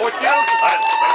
我ちろ。